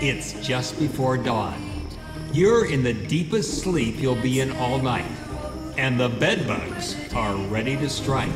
It's just before dawn. You're in the deepest sleep you'll be in all night. And the bedbugs are ready to strike.